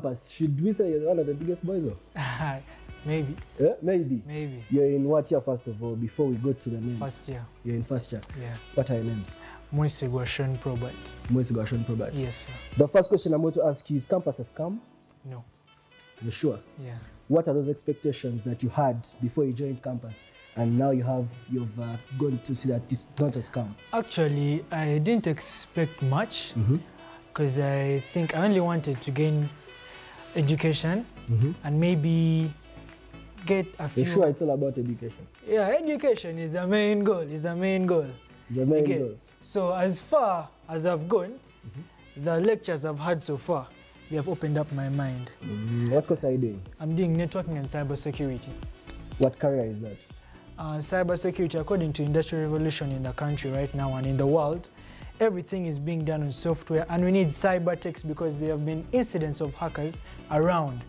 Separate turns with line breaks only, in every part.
campus, should we say you're one of the biggest boys? Or?
maybe,
Yeah, maybe.
maybe.
You're in what year, first of all, before we go to the names?
First year.
You're in first year.
Yeah.
What are your names?
Mwesigwa Sean Probert.
Moise Gashon Probert.
Yes, sir.
The first question I'm going to ask you is campus a scam?
No.
You're sure?
Yeah.
What are those expectations that you had before you joined campus and now you have you've uh, gone to see that it's not a scam?
Actually, I didn't expect much
Mm-hmm.
because I think I only wanted to gain education
Mm-hmm.
and maybe get a few.
You're sure it's all about education?
Yeah, education is the main goal. Is the main goal.
The main goal.
So as far as I've gone,
Mm-hmm.
the lectures I've had so far, they have opened up my mind.
Mm, what course are you doing?
I'm doing networking and cybersecurity.
What career is that?
Uh, cybersecurity, according to industrial revolution in the country right now and in the world, everything is being done on software, and we need cyber techs because there have been incidents of hackers around.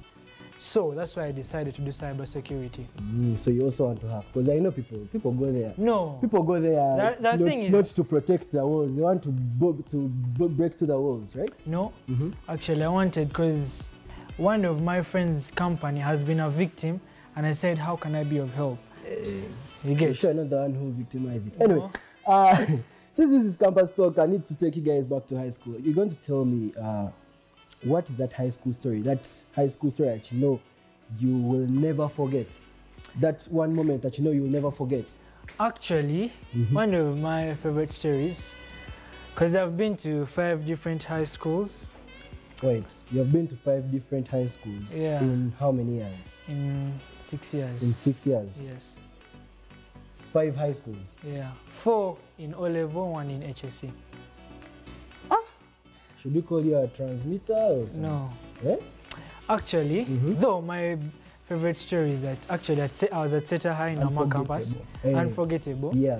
So that's why I decided to do cybersecurity.
Mm, so you also want to have because I know people people go there.
No,
People go there
The- the
not,
thing is-
not to protect the walls. They want to bo- to bo- break to the walls, right?
no.
Mm-hmm.
Actually, I wanted because one of my friend's company has been a victim, and I said, "How can I be of help?" You
You
get?
sure not the one who victimized it.
No.
Anyway, uh, since this is campus talk, I need to take you guys back to high school. You're going to tell me uh, what is that high school story? That high school story that you know you will never forget. That one moment that you know you will never forget.
Actually,
Mm-hmm.
one of my favorite stories, because I've been to five different high schools
Wait, you have been to five different high schools
Yeah.
in how many years?
in six years.
In six years.
Yes.
Five high schools.
Yeah. Four in O level, one in HSC.
Should we call you a transmitter or something?
No.
Eh?
Actually,
Mhm.
though my favorite story is that actually at I was at Seeta High in Nama campus.
Unforgettable. Eh,
Unforgettable.
Yeah.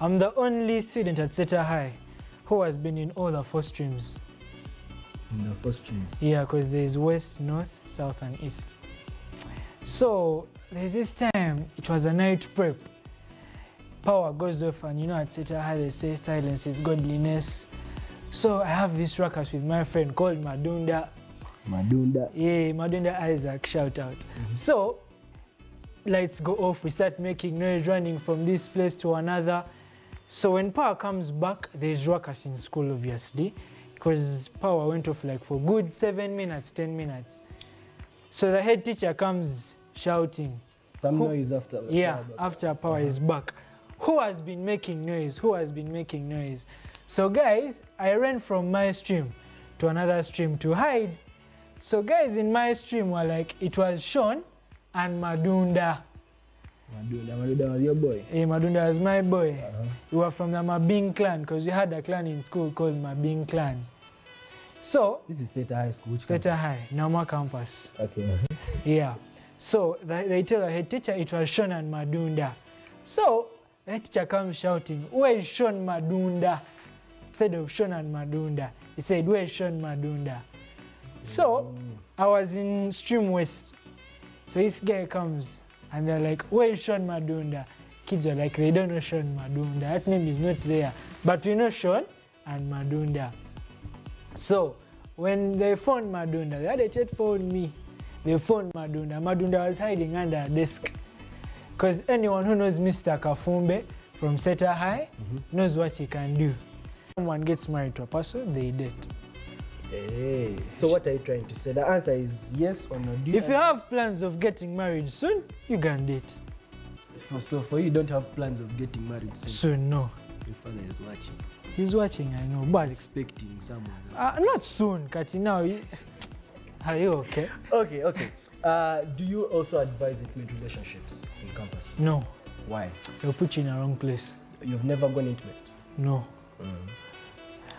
I'm the only student at Seeta High who has been in all the four streams.
In the first streams.
Yeah, because there's west, north, south, and east. So there's this time it was a night prep. Power goes off, and you know at Seeta High they say silence is godliness. So I have this ruckus with my friend called Madunda.
Madunda.
Yeah, Madunda Isaac, shout out. Mm-hmm. So lights go off, we start making noise running from this place to another. So when power comes back, there's ruckus in school, obviously, because power went off like for good seven minutes, 10 minutes. So the head teacher comes shouting,
Some
Who-
noise after.
yeah,
after-
after power uh-huh. is back. Who has been making noise? Who has been making noise? So, guys, I ran from my stream to another stream to hide. So, guys in my stream were like, it was Sean and Madunda.
Madunda. Madunda was your boy.
Hey, Madunda was my boy.
Uh-huh.
We were from the Mabing clan because we had a clan in school called Mabing clan. So,
This is Seeta High School. Which
Seeta High, Nama campus.
campus? Okay.
Yeah. So they, they tell the head teacher it was Sean and Madunda. So head teacher comes shouting, Where is Sean Madunda? Instead of Sean and Madunda, he said, Where is Sean Madunda? So I was in Stream West. So this guy comes and they're like, Where is Sean Madunda? Kids are like, They don't know Sean Madunda. That name is not there. But we know Sean and Madunda. So when they found Madunda, the other chat found me. They found Madunda. Madunda was hiding under a desk. Because anyone who knows Mr. Kafumbe from Seta High mm -hmm. knows what he can do. Someone gets married to a person, they date.
Hey, so what are you trying to say? The answer is yes or no. Do you
If you have plans of getting married soon, you can date.
for, so for you, don't have plans of getting married soon.
Soon, no.
Your father is watching,
He's watching, I know. But
expecting someone.
uh, not soon, Kati. Now, you- are you okay?
Okay, okay. Uh, do you also advise intimate relationships in campus?
No.
Why?
They'll put you in a wrong place.
You've never gone into it.
No.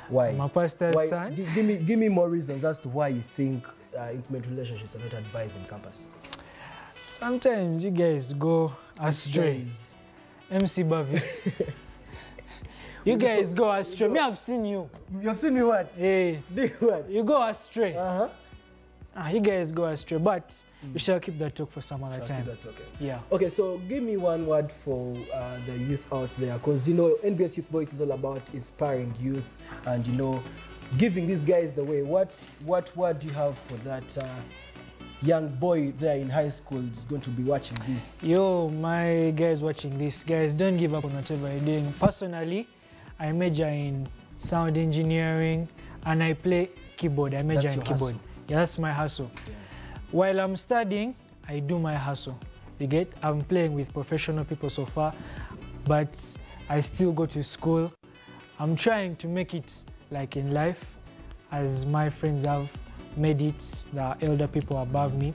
Why?
I'm a pastor's
why?
son.
Gi- give me, give me more reasons as to why you think uh, intimate relationships are not advised in campus.
Sometimes you guys go astray. MC Bavis. you guys go astray. Me, I've seen you.
You've seen me what?
Hey,
Do what?
you go astray.
Uh huh.
Ah, you guys go astray, but we shall keep that talk for some other time.
that talking?
Yeah.
Okay, so give me one word for uh, the youth out there, because you know NBS Youth Voice is all about inspiring youth and you know giving these guys the way. What what word do you have for that uh, young boy there in high school is going to be watching this?
Yo, my guys watching this, guys, don't give up on whatever you're doing. Personally, I major in sound engineering and I play keyboard. I major
That's
in keyboard.
hustle.
Yeah, that's my hustle. While I'm studying, I do my hustle. You get? I'm playing with professional people so far, but I still go to school. I'm trying to make it like in life, as my friends have made it, the elder people above me.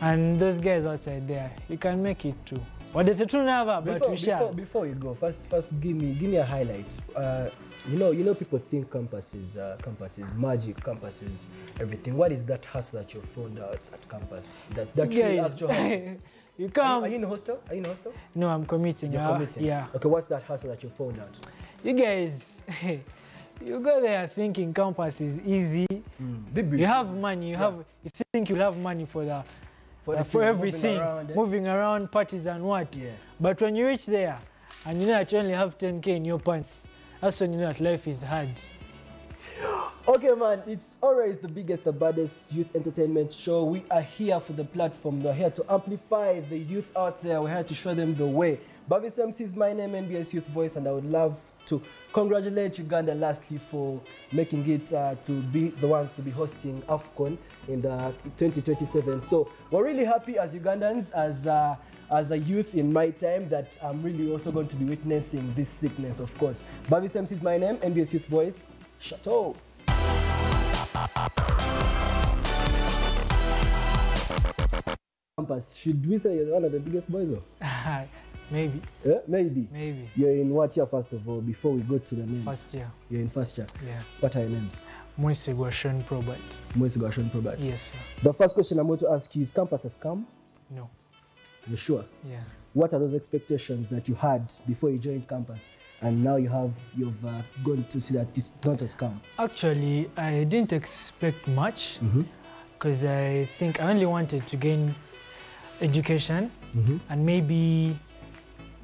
And those guys outside there, you can make it too. What did you never, but
Before, before, you go, first first give me give me a highlight. Uh, you know you know people think campus is uh, campus is magic, campus is everything. What is that hustle that you found out at campus? That that really
Guys,
hustle?
you
Are you,
come.
are you in hostel? Are you in hostel?
no, I'm committing.
You're
uh,
committing.
Yeah.
Okay, what's that hustle that you found out?
You guys, you go there thinking campus is easy.
Brief.
You have money. You
Yeah.
have. You think you have money for the
for,
uh, for everything,
moving around, eh?
moving around, parties and what.
Yeah.
But when you reach there, and you know that you only have 10k in your pants, that's when you know that life is hard.
Okay, man, it's always the biggest, the baddest youth entertainment show. We are here for the platform. We're here to amplify the youth out there. We're here to show them the way. Bavis MC is my name, NBS Youth Voice, and I would love to congratulate Uganda lastly for making it uh, to be the ones to be hosting AFCON in the 2027. So we're really happy as Ugandans, as uh, as a youth in my time, that I'm really also going to be witnessing this sickness, of course. Bavis MC is my name, NBS Youth Voice. Chateau. Campus, should we say you're one of the biggest boys?
Maybe,
Yeah, maybe.
maybe.
You're in what year, first of all, before we go to the names?
First year.
You're in first year.
Yeah.
What are your names?
Mwesigwa Sean Probert.
Moise Gashon Probert.
Yes, sir.
The first question I'm going to ask you is campus a scam?
No.
You're sure?
Yeah.
What are those expectations that you had before you joined campus? And now you have, you've uh, gone to see that it's not a scam.
Actually, I didn't expect much
Mm-hmm.
because I think I only wanted to gain education
Mm-hmm.
and maybe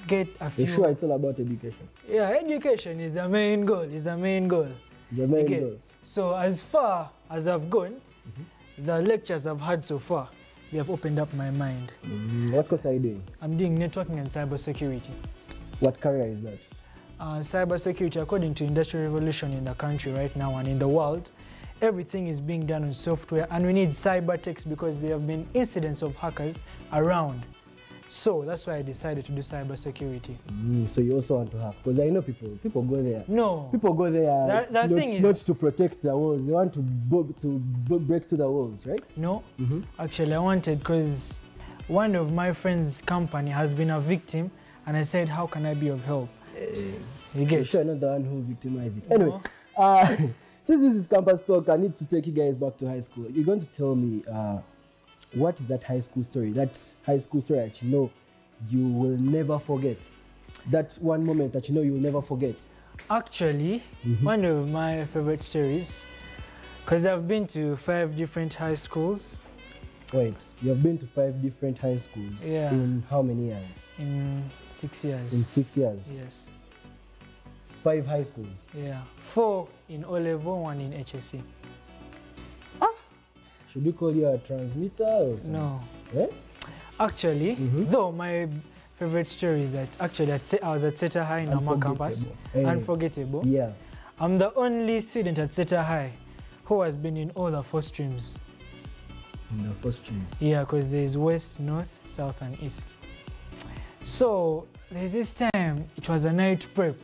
get a few.
You're sure it's all about education?
Yeah, education is the main goal. Is the main goal.
The main
Okay.
goal.
So as far as I've gone,
Mm-hmm.
the lectures I've had so far, they have opened up my mind.
Mm, what course are you doing?
I'm doing networking and cybersecurity.
What career is that?
Uh, cybersecurity, according to industrial revolution in the country right now and in the world, everything is being done on software, and we need cyber techs because there have been incidents of hackers around. So that's why I decided to do cybersecurity.
Mm, so you also want to hack? Because I know people, people go there.
No,
People go there
The- the
not,
is-
not to protect the walls. They want to bo- to bo- break to the walls, right?
no,
Mm-hmm.
actually, I wanted because one of my friend's company has been a victim, and I said, How can I be of help? You
You
get
sure not the one who victimized it.
No.
Anyway, uh, since this is campus talk, I need to take you guys back to high school. You're going to tell me uh, what is that high school story? That high school story that you know you will never forget. That one moment that you know you will never forget.
Actually,
Mm-hmm.
one of my favorite stories, because I've been to five different high schools
Wait, you have been to five different high schools
Yeah.
in how many years?
in six years.
In six years.
Yes.
Five high schools.
Yeah. Four in O level, one in HSC.
Should we call you a transmitter or something?
No.
Eh?
Actually,
Mhm.
though my favorite story is that actually at, I was at Seeta High in Nama campus.
Unforgettable. Eh,
Unforgettable.
Yeah.
I'm the only student at Seeta High who has been in all the four streams.
In the first streams.
Yeah, because there's west, north, south, and east. So there's this time it was a night prep.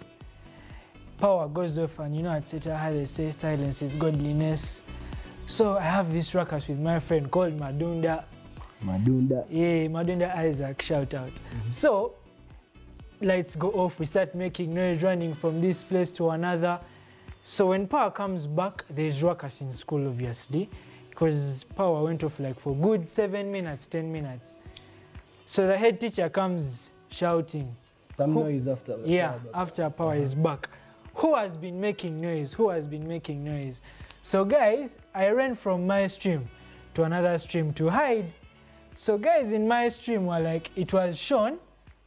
Power goes off, and you know at Seeta High they say silence is godliness. So I have this ruckus with my friend called Madunda.
Madunda.
Yeah, Madunda Isaac, shout out. So lights go off, we start making noise running from this place to another. So when power comes back, there's ruckus in school, obviously, because power went off like for good seven minutes, 10 minutes. So the head teacher comes shouting,
Some noise after.
yeah,
after-
after power is back. Who has been making noise? Who has been making noise? So, guys, I ran from my stream to another stream to hide. So guys in my stream were like, it was Sean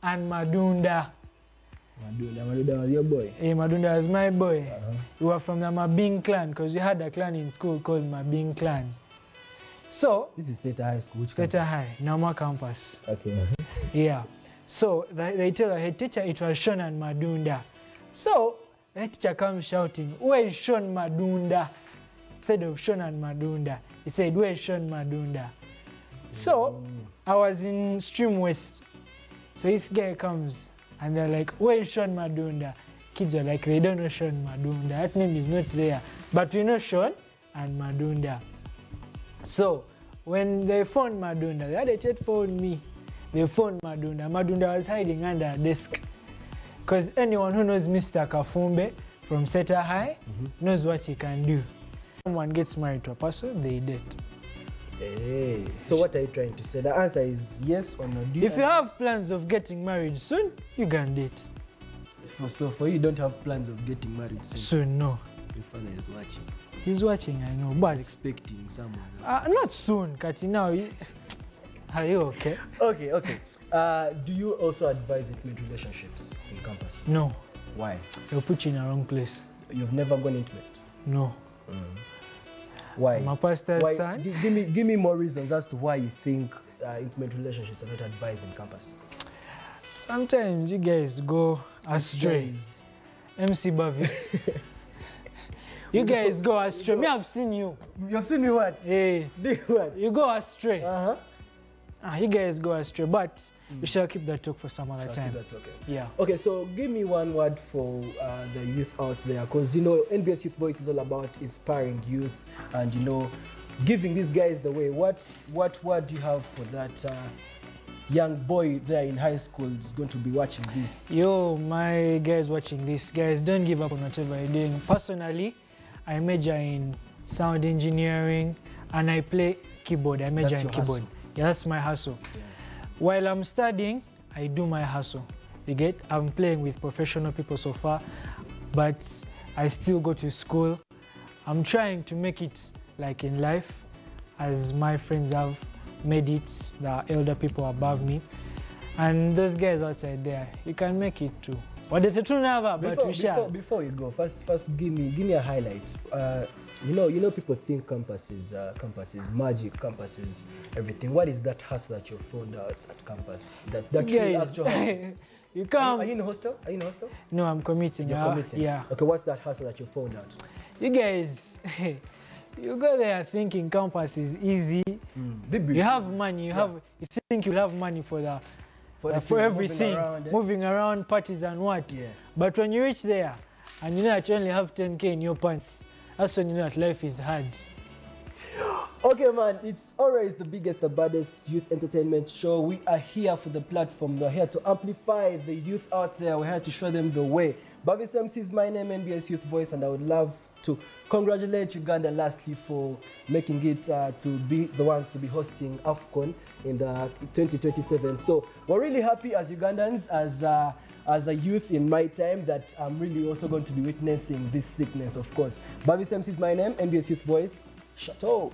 and Madunda.
Madunda, Madunda was your boy.
Hey, Madunda was my boy.
Uh-huh.
We were from the Mabing clan because you had a clan in school called Mabing clan. So,
This is Seeta High School. Which
Seeta High, Nama campus.
campus? Okay.
Yeah. So they, they tell the head teacher it was Sean and Madunda. So head teacher comes shouting, Where is Sean Madunda? Instead of Sean and Madunda, he said, Where is Sean Madunda? So I was in Stream West. So this guy comes and they're like, Where is Sean Madunda? Kids are like, They don't know Sean Madunda. That name is not there. But we know Sean and Madunda. So when they found Madunda, the other chat found me. They found Madunda. Madunda was hiding under a desk. Because anyone who knows Mr. Kafumbe from Seeta High knows what he can do. Someone gets married to a person, they date.
Hey, so what are you trying to say? The answer is yes or no. Do
If you have plans of getting married soon, you can date.
for, so for you, you don't have plans of getting married soon.
Soon, no.
Your father is watching,
He's watching, I know. But
expecting someone.
uh, not soon, Kati. Now, are you okay?
Okay, okay. Uh, do you also advise intimate relationships in campus?
No.
Why?
They'll put you in a wrong place.
You've never gone intimate.
No.
Why?
I'm a pastor's
why?
son.
Gi- give me, give me more reasons as to why you think uh, intimate relationships are not advised in campus.
Sometimes you guys go astray. MC Bavis. you guys go astray. Me, I've seen you.
You've seen me what?
Hey,
Do what?
you go astray.
Uh.
Ah, you guys go astray. But we shall keep that talk for some other time.
Okay.
Yeah.
Okay, so give me one word for uh, the youth out there, because you know NBS Youth Voice is all about inspiring youth and you know giving these guys the way. What what word do you have for that uh, young boy there in high school is going to be watching this?
Yo, my guys watching this, guys, don't give up on whatever you're doing. Personally, I major in sound engineering and I play keyboard. I major
That's
in keyboard.
hustle.
Yeah, that's my hustle. While I'm studying, I do my hustle. You get? I'm playing with professional people so far, but I still go to school. I'm trying to make it like in life, as my friends have made it, the elder people above me. And those guys outside there, you can make it too. The tattoo never, but
Before,
we shall.
before, before you go, first first give me give me a highlight. Uh, you know you know people think campus is uh, campus is magic, campus is everything. What is that hustle that you found out at campus? That that actual hustle?
you
Are you,
come.
are you in a hostel? Are you in a hostel?
no, I'm committing.
You're
uh,
committing.
Yeah.
Okay, what's that hustle that you found out?
You guys, you go there thinking campus is easy.
Brief.
You have money. You have. You think you have money for the
for,
uh, for everything,
moving around, eh?
moving around, parties and what.
Yeah.
But when you reach there, and you know that you only have 10k in your pants, that's when you know that life is hard.
Okay, man, it's always the biggest, the baddest youth entertainment show. We are here for the platform. We're here to amplify the youth out there. We're here to show them the way. Bavis MC is my name, NBS Youth Voice, and I would love to congratulate Uganda lastly for making it uh, to be the ones to be hosting AFCON in the 2027. So we're really happy as Ugandans, as uh, as a youth in my time, that I'm really also going to be witnessing this sickness, of course. Bavis MC is my name, NBS Youth Voice. Chateau.